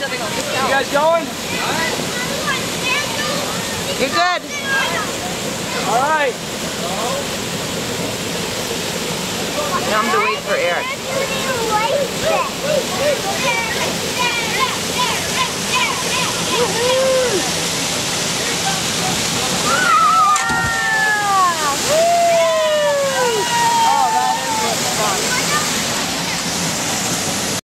sitting on this You guys going? Alright. You're good. All right. Now I'm to wait for Eric.